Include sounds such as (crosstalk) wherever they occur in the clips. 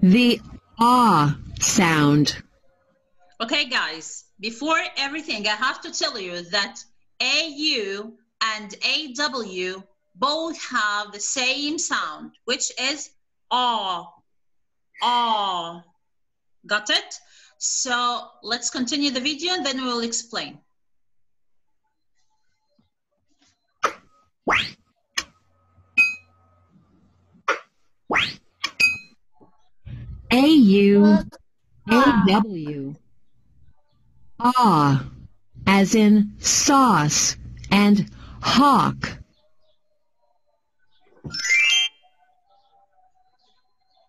The ah sound. Okay, guys, before everything, I have to tell you that AU and AW both have the same sound, which is ah, ah. Got it? So let's continue the video and then we'll explain. A U A W. Ah, as in sauce and hawk.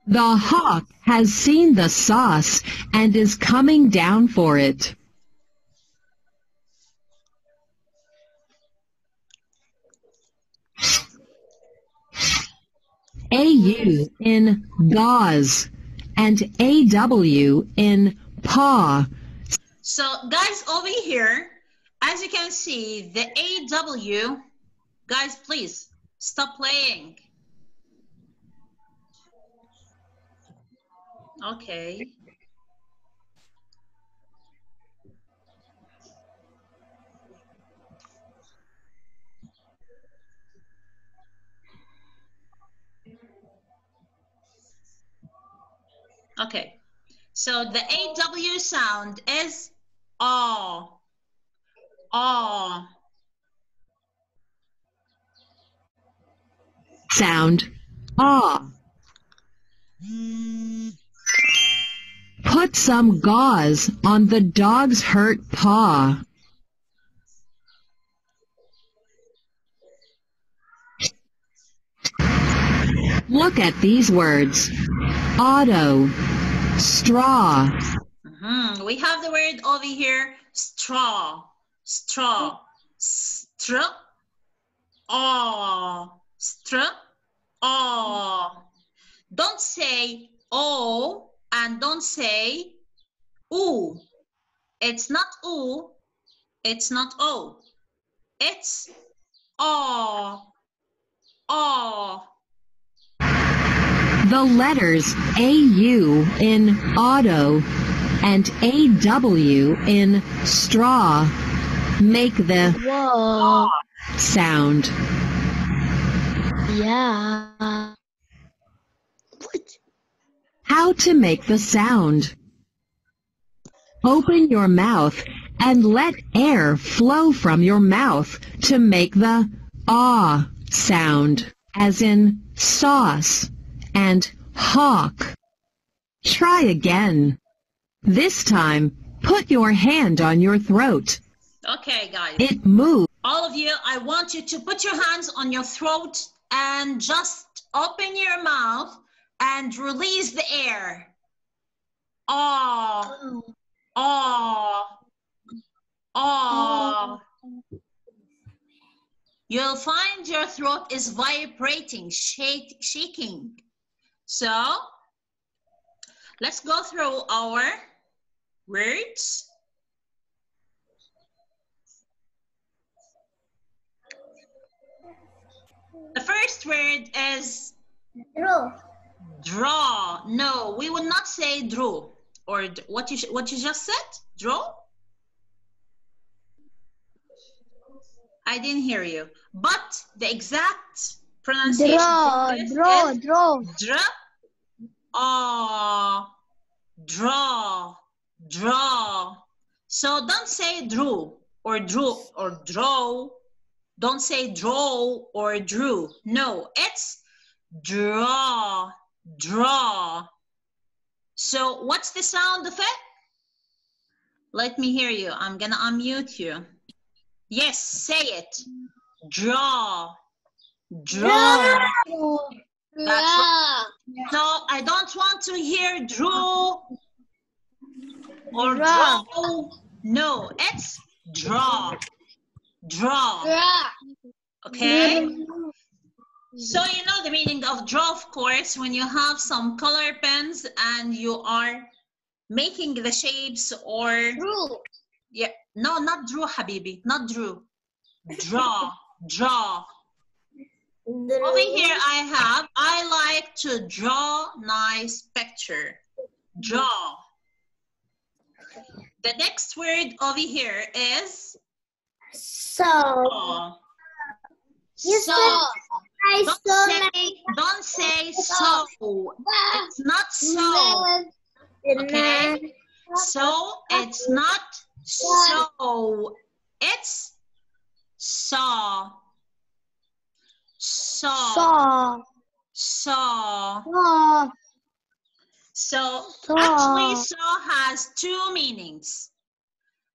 The hawk has seen the sauce and is coming down for it. AU in gauze and AW in paw. So guys, over here, as you can see, the AW, guys, please stop playing. Okay. Okay. So the AW sound is ah. Ah. Sound ah. Put some gauze on the dog's hurt paw. Look at these words. Auto, straw, Mhm. We have the word over here, straw, straw, straw, oh, straw, oh. Don't say oh and don't say ooh. It's not ooh, it's not oh. It's oh, oh. The letters AU in auto and AW in straw make the Whoa. sound. Yeah. What? How to make the sound. Open your mouth and let air flow from your mouth to make the ah sound, as in sauce and hawk. Try again. This time, put your hand on your throat. Okay, guys. It moves. All of you, I want you to put your hands on your throat and just open your mouth and release the air. Oh, oh, oh. You'll find your throat is vibrating, shake, shaking. So, let's go through our words. The first word is Draw. draw. No, we will not say draw. Or what you what you just said? Draw? I didn't hear you. But the exact pronunciation Draw. this Draw. Draw. Ah. Draw. Draw. So don't say drew or drew or draw. Don't say draw or drew. No, it's draw. Draw. So what's the sound of it? Let me hear you. I'm gonna unmute you. Yes, say it. Draw. Draw. That's Draw. So I don't want to hear draw or Draw. draw. No, it's draw. Draw. Draw. Okay? So you know the meaning of draw, of course, when you have some color pens and you are making the shapes or Draw. yeah, no, not drew, Habibi, not drew. draw, draw. Over here I have, I like to draw nice picture. Draw. The next word over here is So. saw. You Saw. I Don't saw say, don't say so. It's not so. Okay. So it's not so. It's. Saw. Saw. Saw. Saw. So Saw. actually saw has two meanings.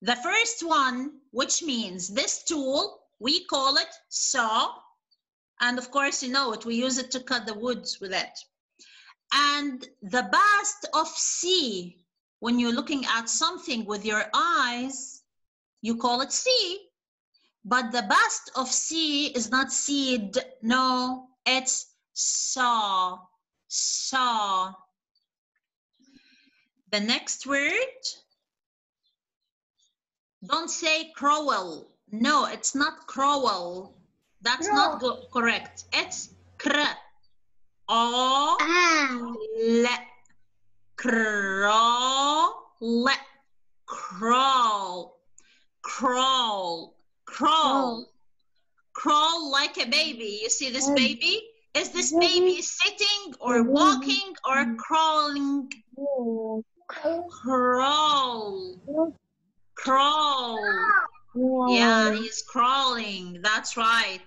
The first one, which means this tool, we call it saw. And of course, you know it, we use it to cut the woods with it. And the best of see, when you're looking at something with your eyes, you call it see. But the best of see is not seed, no, it's saw, saw. The next word, don't say crowel. No, it's not crowel. That's not go- correct. It's cr. O Ah. le. Crawl. Crawl. Crawl. Crawl. Crawl like a baby. You see this baby? Is this baby sitting or walking or crawling? Crawl. Crawl. Yeah, he's crawling. That's right.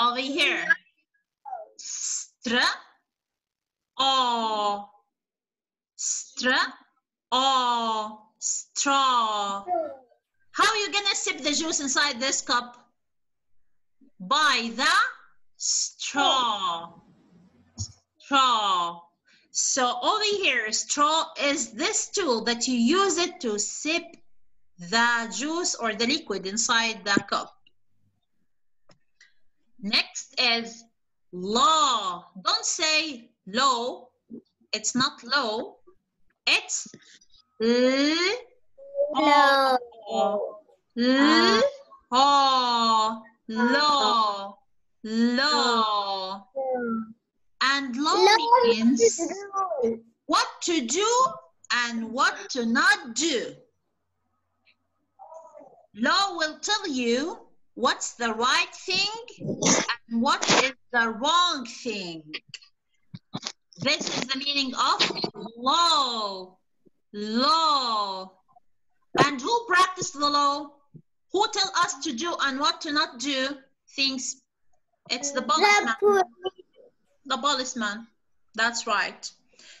Over here. Stra. Oh. Stra. Oh. Straw. How are you gonna sip the juice inside this cup? By the straw. Straw. So over here, straw is this tool that you use it to sip the juice or the liquid inside the cup. Next is law. Don't say low. It's not low. It's l. No. L. Oh. Law. Law. And law means what to do and what to not do. Law will tell you what's the right thing and what is the wrong thing. This is the meaning of law. Law. And who practice the law? Who tell us to do and what to not do things? It's the policeman. The policeman. That's right.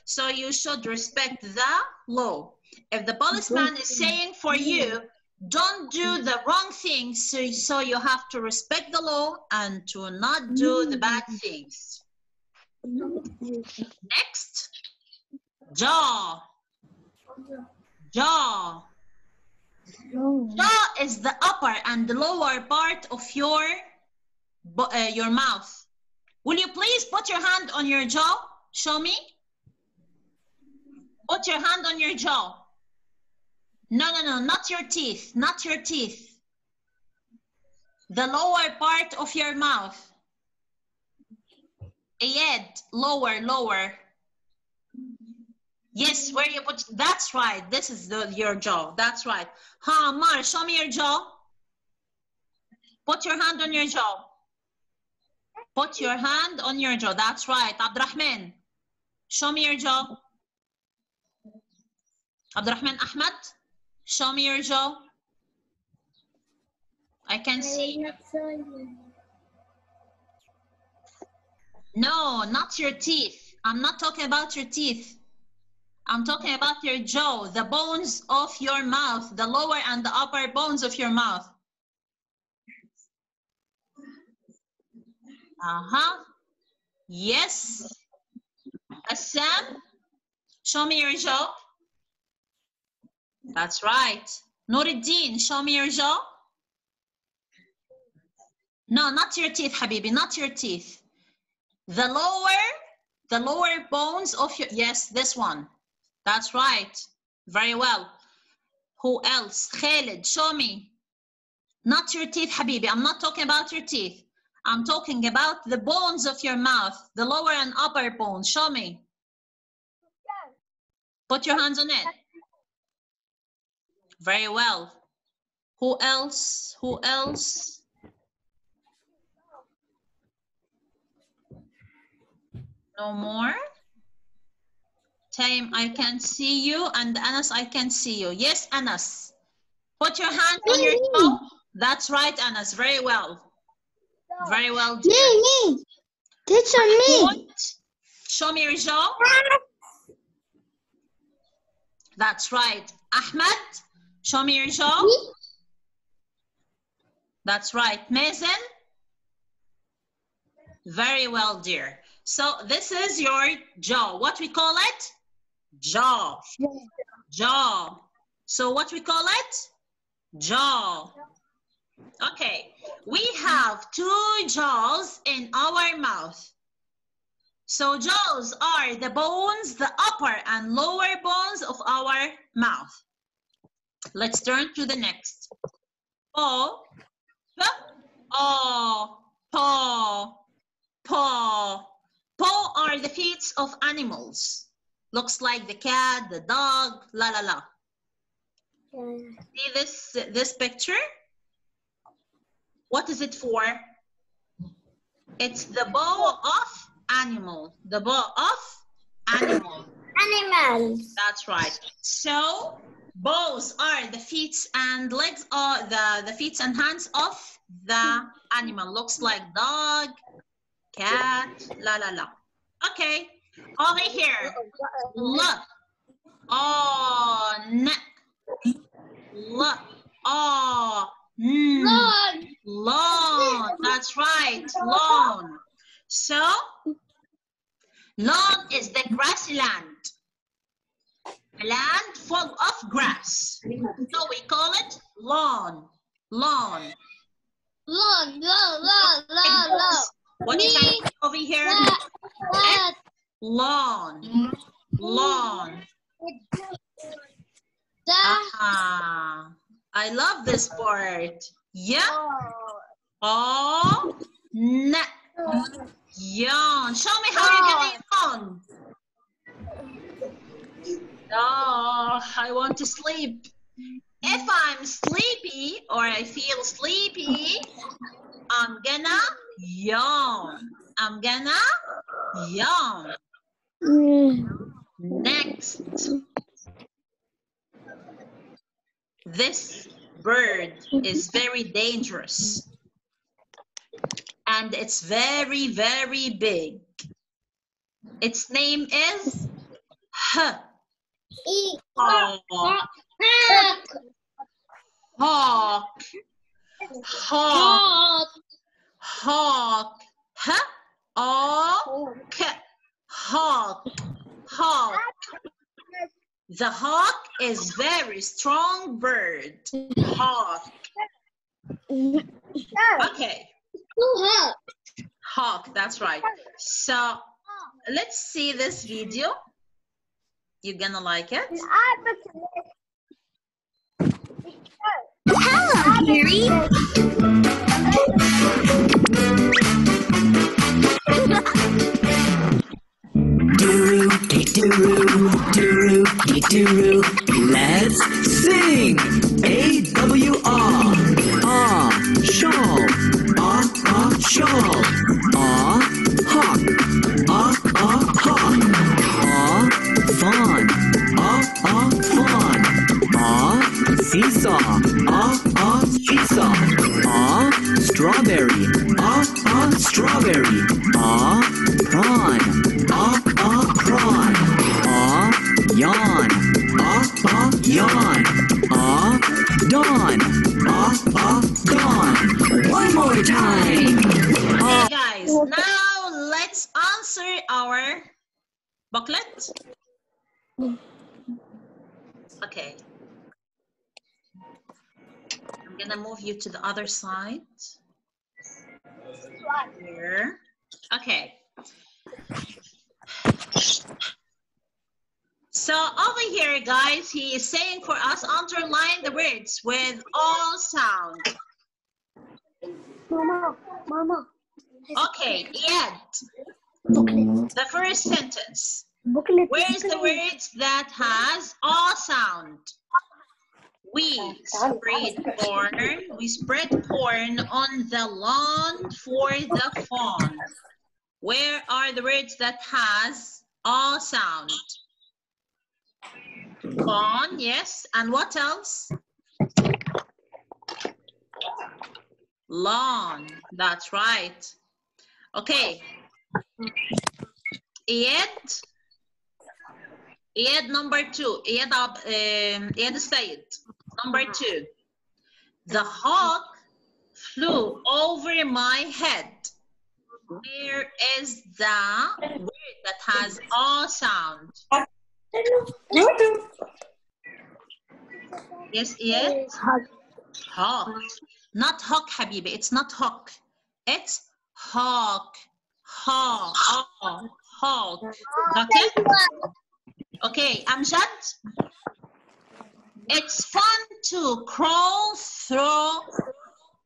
So you should respect the law. If the policeman is saying for you, don't do the wrong thing, so, so you have to respect the law and to not do the bad things. Next, jaw. Jaw. Jaw is the upper and the lower part of your, uh, your mouth. Will you please put your hand on your jaw? Show me. Put your hand on your jaw. No, no, no, not your teeth, not your teeth. The lower part of your mouth. Ayed, lower, lower. Yes, where you put, that's right. This is the, your jaw. That's right. Ha, Mar, show me your jaw. Put your hand on your jaw. Put your hand on your jaw. That's right. Abdurrahman, show me your jaw. Abdurrahman Ahmed, show me your jaw. I can see. No, not your teeth. I'm not talking about your teeth. I'm talking about your jaw, the bones of your mouth, the lower and the upper bones of your mouth. Uh-huh. Yes. Assam, show me your jaw. That's right. Nuruddin, show me your jaw. No, not your teeth, Habibi, not your teeth. The lower, the lower bones of your, yes, this one. That's right. Very well. Who else? Khalid, show me. Not your teeth, Habibi. I'm not talking about your teeth. I'm talking about the bones of your mouth, the lower and upper bones. Show me. Put your hands on it. Very well. Who else? Who else? No more? Taim, I can see you, and Anas, I can see you. Yes, Anas. Put your hand on your jaw. That's right, Anas. Very well. Very well. Dear. me. me. Teacher, me. Show me your jaw. That's right. Ahmed, show me your jaw. That's right. Mazen? Very well, dear. So this is your jaw. What we call it? Jaw. Jaw. So what we call it? Jaw. Okay. We have two jaws in our mouth. So jaws are the bones, the upper and lower bones of our mouth. Let's turn to the next. Paw, p, aw, paw, paw. Paw are the feet of animals. Looks like the cat, the dog, la la la. See this, this picture? What is it for? It's the bow of animal. The bow of animal. Animals. That's right. So bows are the feet and legs are the, the feet and hands of the animal. Looks like dog, cat, la la la. Okay. Over here. Look. Oh. Look. Oh, n. Lord. Lawn. That's right. Lawn. So, lawn is the grassy land. A land full of grass. So we call it lawn. Lawn. Lord, Lord, Lord, Lord, Lord. What is over here? Lord. Lawn. Lawn. Da. Ah, I love this part. Yeah. Oh, n. Yawn. Show me how you're gonna yawn. Oh, I want to sleep. If I'm sleepy or I feel sleepy, I'm gonna yawn. I'm gonna yawn. Next. This bird is very dangerous. And it's very, very big. Its name is H. E. Hawk. Hawk. Hawk. Hawk. Hawk. Hawk. Hawk. The hawk is very strong bird. Hawk. Okay. Hawk. Hawk, that's right. So let's see this video. You're gonna like it. Hello, Carrie. Doo dee doo doo dee doo. Let's sing. A W R. Ah shawl ah ah shawl ah hawk ah ah hawk ah fawn ah ah fawn ah seesaw. Ah ah seesaw. Ah strawberry. Ah ah strawberry. Ah prawn yawn ah dawn ah ah dawn one more time Hey guys, now let's answer our booklet. Okay. I'm gonna move you to the other side. Here. Okay. So over here, guys, he is saying for us, underline the words with all sound. Mama, Mama. Okay, Iyad. Booklet. The first sentence. Booklet. Where's the words that has all sound? We spread corn. We spread corn on the lawn for the fawn. Where are the words that has all sound? Fawn, yes. And what else? Lawn. That's right. Okay. Iyad. Iyad number two. Ab- um, Iyad Said. Number two. The hawk flew over my head. Where is the word that has a sound? Yes, Iyad? Hawk. Not hawk, Habibi. It's not hawk. It's hawk. Hawk. Hawk. Hawk. Got it? Okay, Amjad. It's fun to crawl through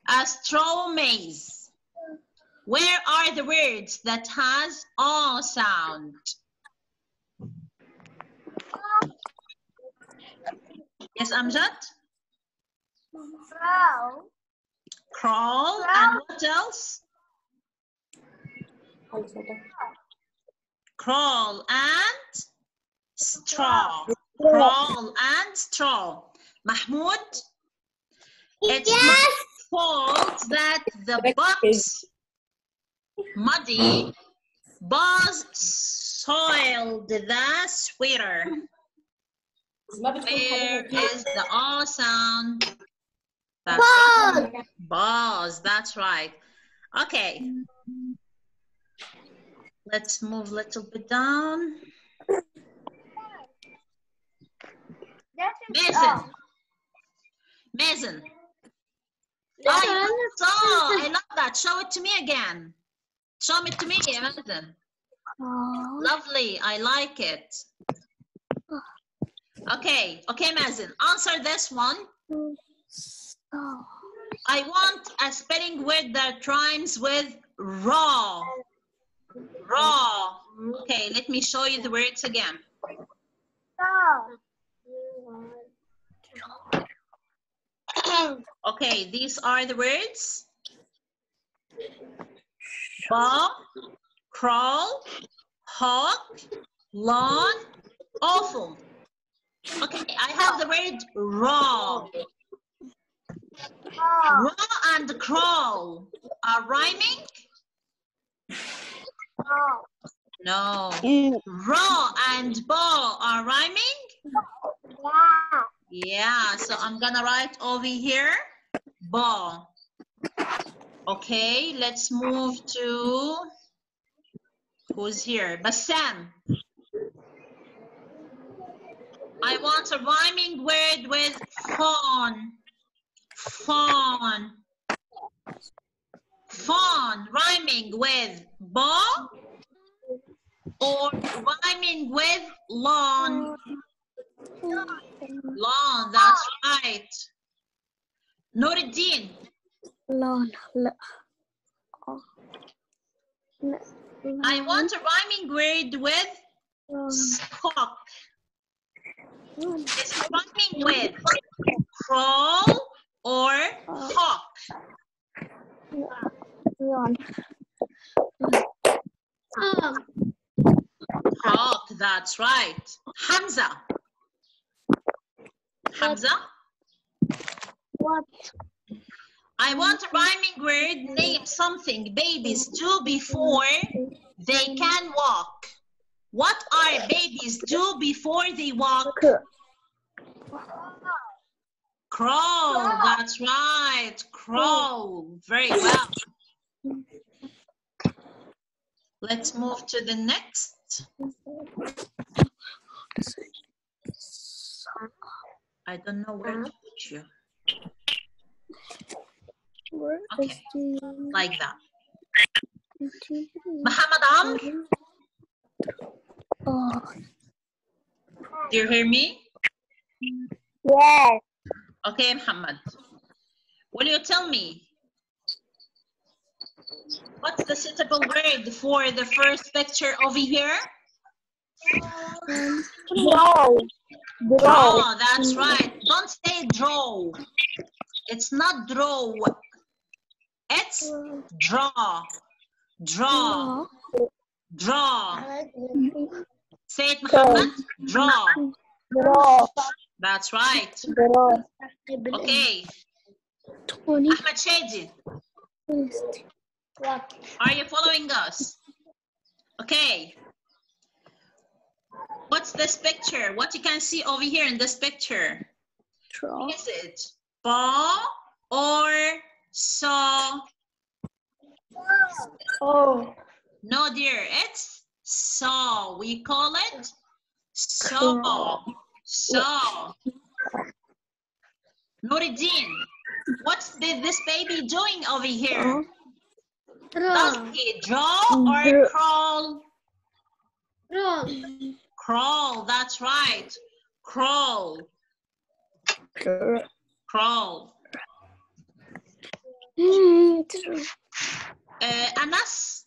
a straw maze. Where are the words that has a sound? Yes, Amjad? Wow. Crawl and what else? Crawl and straw. Crawl and straw. Mahmoud, it's my fault that the box muddy buzz soiled the sweater. Where is the R sound? That's right. Buzz, that's right. Okay. Let's move a little bit down. Mason. Mason. Oh, you saw. I love that. Show it to me again. Show it to me, Mason. Lovely. I like it. Okay. Okay, Mazen. Answer this one. I want a spelling word that rhymes with raw. Raw. Okay, let me show you the words again. (coughs) Okay, these are the words. Ba, crawl, hawk, lawn, awful. Okay, I have the word raw. Raw and crawl are rhyming? No. Raw and ball are rhyming? Yeah, so I'm gonna write over here, ball. Okay, let's move to, who's here? Bassam. I want a rhyming word with fawn. Fawn. Fawn, rhyming with ball or rhyming with lawn. Lawn, that's right. Nuruddin, Lawn. I want a rhyming word with squawk. Rhyming with crawl or hawk. Um, Lawn. Hawk, that's right. Hamza. Hamza, What? I want a rhyming word, name something babies do before they can walk. What are babies do before they walk? Crawl, that's right. Crawl, very well. Let's move to the next. I don't know where to put you. Okay. Like that. Muhammad Amr, do you hear me? yes. Okay, Muhammad. Will you tell me What's the suitable word for the first picture over here? Draw. Draw, oh, that's right. Don't say draw. It's not draw. It's draw. Draw. Draw. Say it, Muhammad. Draw. Draw. That's right. Draw. Okay. Twenty. Ahmed Shady, are you following us? Okay. What's this picture? What you can see over here in this picture? Draw. Is it ball or saw? Oh. No, dear, it's saw. We call it saw. Saw. Nuruddin, what's the, this baby doing over here? Does Draw. he draw or Draw. crawl? Draw. Crawl, that's right. Crawl, crawl. Uh, Anas?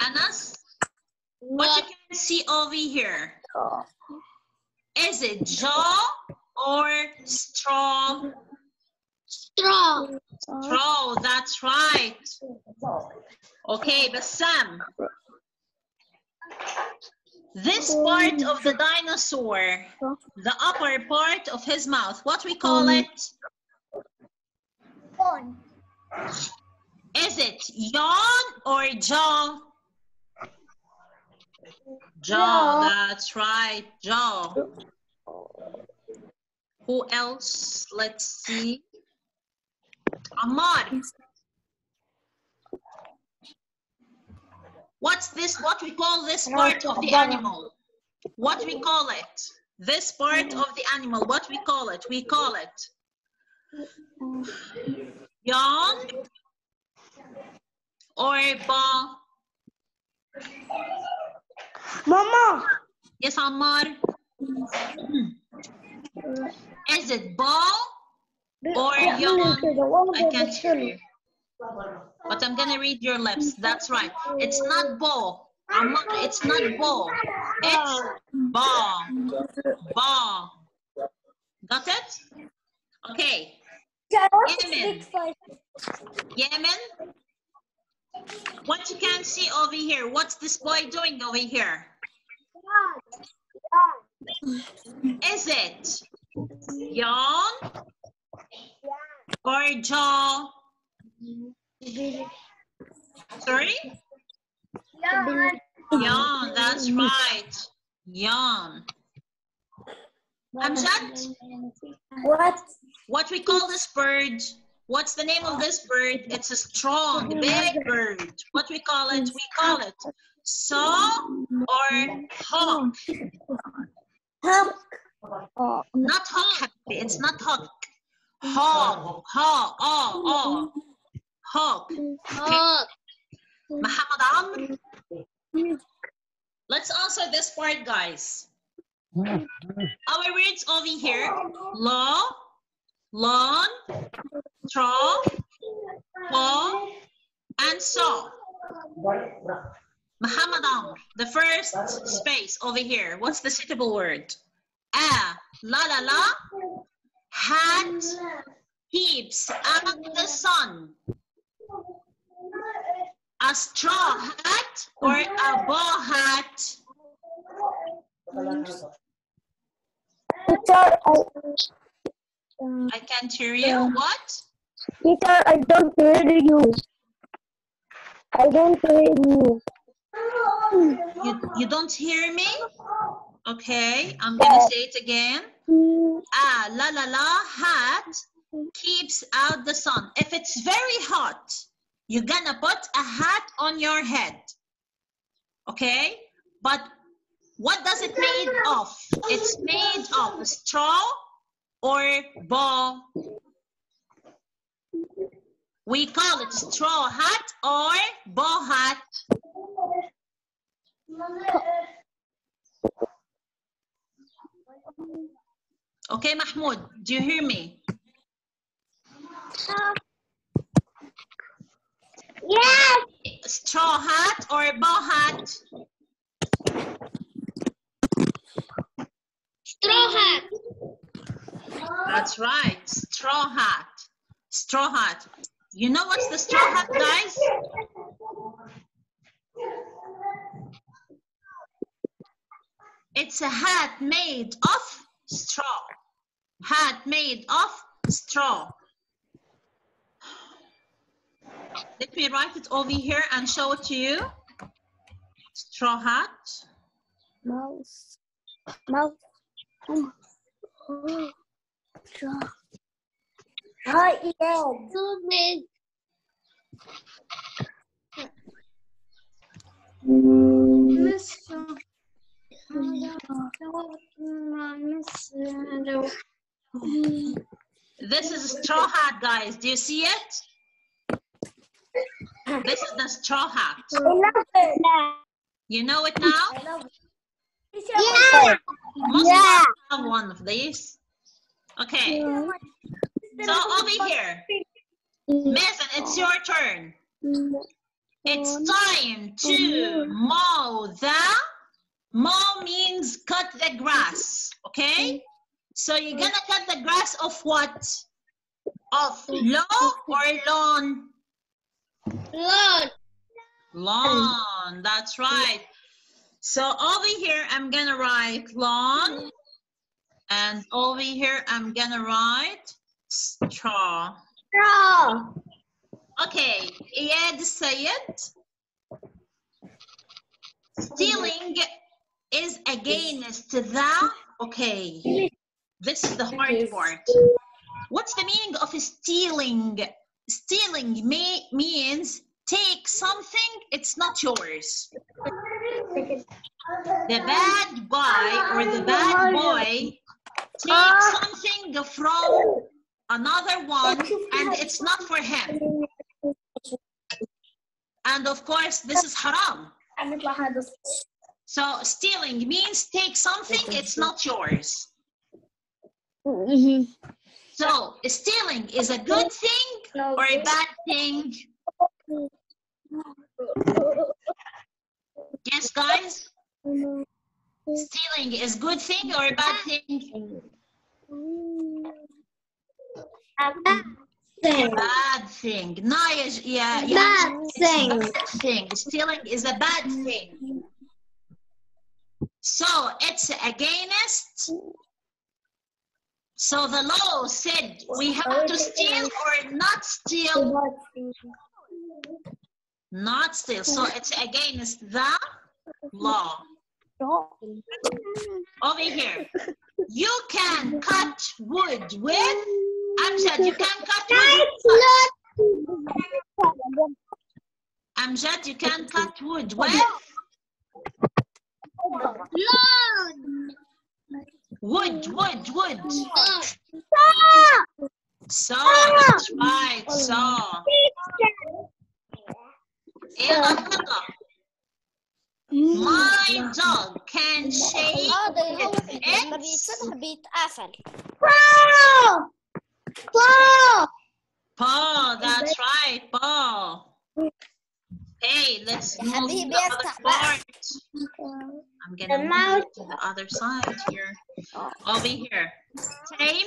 Anas? What you can see over here? Is it jaw or straw? Straw. Straw, that's right. Okay, Bassam. This part of the dinosaur, the upper part of his mouth, what we call mm. it? Is it yawn or jaw? Jaw, that's right, jaw. Who else? Let's see. Ammar. What's this? What we call this part of the animal? What we call it? This part of the animal, what we call it? We call it yawn or ball. Mama. Yes, Ammar. Is it ball or yawn? I can't hear you. But I'm gonna read your lips. That's right. It's not ball. Ammar, it's not ball. It's ball. Ball. Got it? Okay. Yemen. Yemen. What you can see over here? What's this boy doing over here? Is it yawn or jaw? Sorry? Yawn, that's right. Yawn. Amjad, What? what we call this bird? What's the name of this bird? It's a strong, big bird. What we call it? We call it saw or hawk. Hawk. Oh, Not hawk, it's not hawk. Hawk, hawk, oh, oh. Hawk. Hawk. Muhammad Amr. Let's answer this part, guys. Our words over here, law, lawn, straw, paw, and saw. Muhammad Amr, the first space over here. What's the suitable word? A, la la la, hat, keeps out the sun. A straw hat or a ball hat? Teacher, I, can't hear you. What? teacher, I don't hear you. I don't hear you. You, you don't hear me? Okay, I'm gonna say it again. Ah, la la la, hat keeps out the sun. If it's very hot, you're gonna put a hat on your head. Okay? But what does it made of? It's made of straw or ball. We call it straw hat or ball hat. Okay, Mahmoud, do you hear me? Yes. Straw hat or ball hat? Straw hat. That's right. Straw hat. Straw hat. You know what's the straw hat, guys? It's a hat made of straw. Hat made of straw. Let me write it over here and show it to you. Straw hat. Mouse. Mouse. Oh. Hi, Ian. Too big. This is a straw hat, guys. Do you see it? This is the straw hat. I love it. You know it now? I love it. Yeah. Most us have one of these. Okay, so over here, Mason, it's your turn. It's time to mow the. Mow means cut the grass. Okay, so you're gonna cut the grass of what? Of lawn or lawn? Lord. Lawn, that's right. So over here, I'm gonna write lawn. And over here, I'm gonna write straw. Straw. Okay, Iyad Sayed. Stealing is against the, okay, this is the hard part. What's the meaning of stealing? Stealing me means take something, it's not yours. The bad guy or the bad boy Ah. takes something from another one and it's not for him. And of course, this is haram. So stealing means take something, it's not yours. Mm-hmm. So stealing is a good thing or a bad thing? Yes, guys? Stealing is good thing or a bad thing? Bad thing. Naya, yeah, yeah. Bad thing. Bad thing. Stealing is a bad thing. So it's against. So the law said we have to steal or not steal. Not steal. So it's against the law. Over here. You can cut wood with. Amjad, you can cut wood. with- Amjad, you can cut wood with. Wood, wood, wood. Saw, that's right, saw. And another. My dog can shake its بيتقفل. Paw! Paw! Paw, that's right, paw. Hey, let's move the other part. I'm gonna move to the other side here. I'll be here. Taim.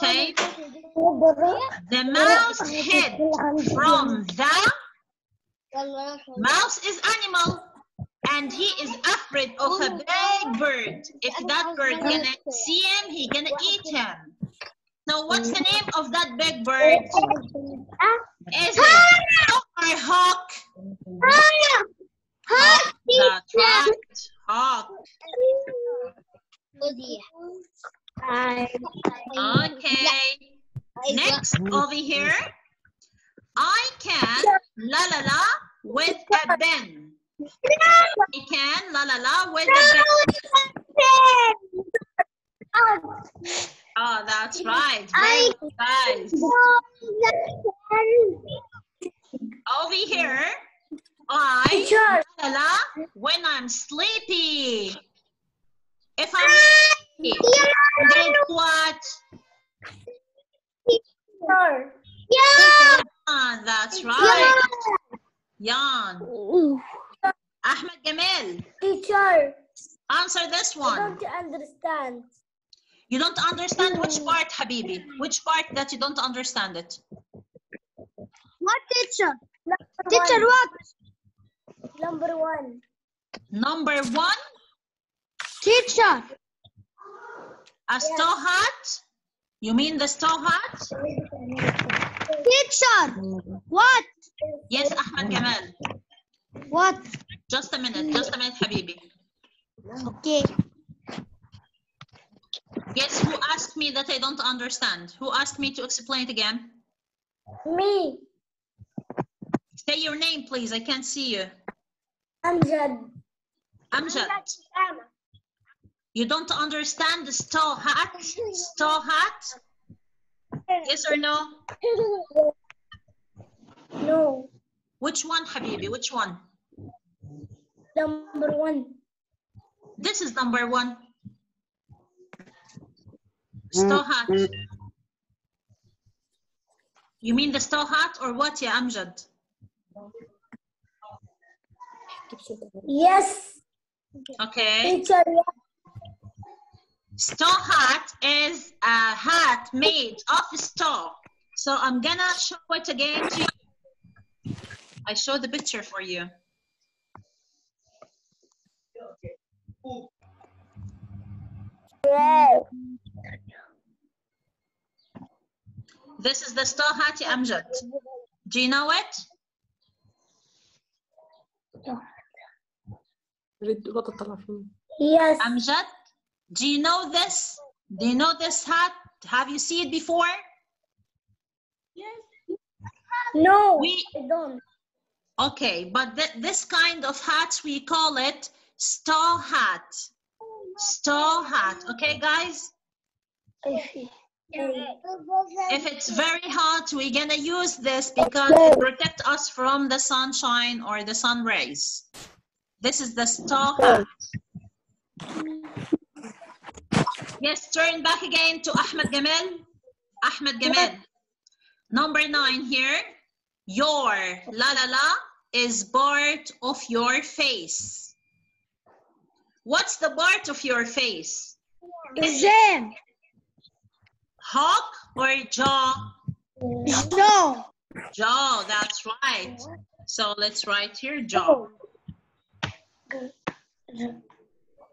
Taim. The mouse hid from the Mouse is animal and he is afraid of a big bird. If that bird gonna see him, he gonna eat him. So what's the name of that big bird? Is it hawk or hawk? Hawk. That's. Hawk. Okay. Next over here. I can la la la with a pen. I can la la la with a pen. Oh, that's right. Very guys. Over here, I la la when I'm sleepy. If I'm sleepy, then what? Yan, that's right. Yan. Ahmed Gamal, Teacher, answer this one. I one. don't understand. You don't understand which part, Habibi? Which part that you don't understand it? What teacher? Number Teacher, one. what? Number one. Number one, Teacher. a straw hat. You mean the straw hat? Teacher. What? Yes, Ahmed Gamal. What? Just a minute, just a minute, Habibi. Okay. Yes, who asked me that I don't understand? Who asked me to explain it again? Me, Say your name, please. I can't see you. Amjad. Amjad. You don't understand the straw hat? Straw hat? Yes or no? (laughs) No, Which one, Habibi? Which one? number one. This is number one. Mm, straw hat. Mm. You mean the straw hat or what, ya Amjad? Yes, Okay. teacher. Straw hat is a hat made of straw. So I'm gonna show it again to you. I show the picture for you. This is the straw hat, Amjad. Do you know it? Yes. Amjad, do you know this? Do you know this hat? Have you seen it before? Yes. No, We- I don't. Okay, but th this kind of hat, we call it straw hat. Straw hat, okay, guys? If it's very hot, we're gonna use this because it protects us from the sunshine or the sun rays. This is the straw hat. Yes, turn back again to Ahmed Gamal. Ahmed Gamal. Number nine here. Your la la la is part of your face. What's the part of your face? Exam. Hawk or jaw? No. Jaw, that's right. So let's write here jaw.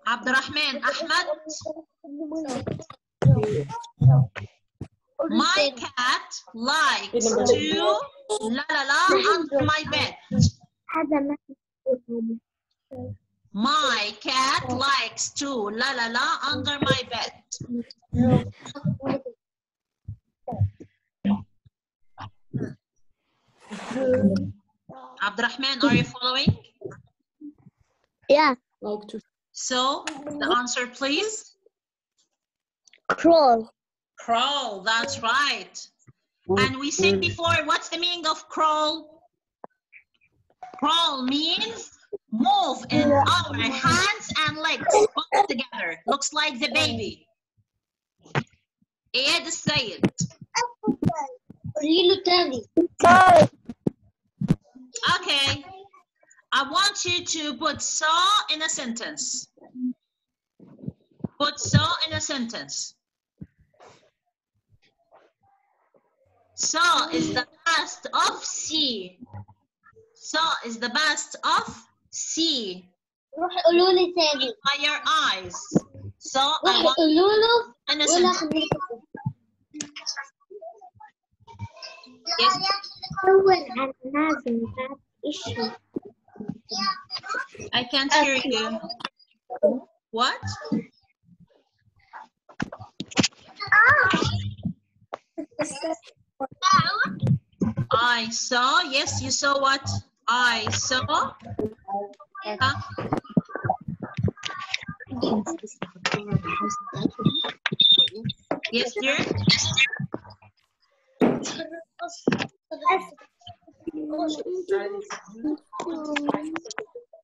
Abdurrahman, Ahmed, my cat likes to la la la under my bed. My cat likes to la la la under my bed. Abdurrahman, are you following? Yeah. So the mm-hmm. answer, please. Crawl. Crawl, that's right. And we said mm-hmm. before, what's the meaning of crawl? Crawl means move in our hands and legs both together. Looks like the baby. Ed, say it. Okay. I want you to put saw in a sentence. Put saw in a sentence. Saw is the best of see. Saw is the best of see. By your eyes. So I want قولوا Yes. I can't hear you. What? I saw. Yes, you saw what? I saw. Huh? Yes, dear.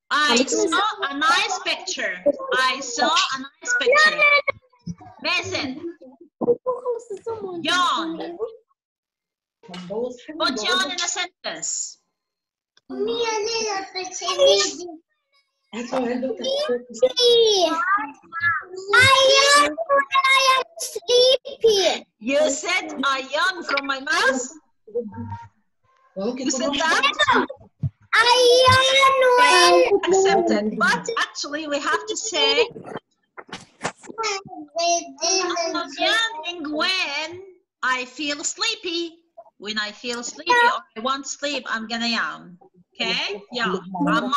I saw a nice picture. I saw a nice picture. Listen, yawn. Put yarn in a sentence. I am, I am sleepy. You said I yawn from my mouth. You said that. I am Accepted. But actually, we have to say I'm yawning when I feel sleepy. When I feel sleepy or I want sleep, I'm gonna yawn. Okay? Yeah. Aman,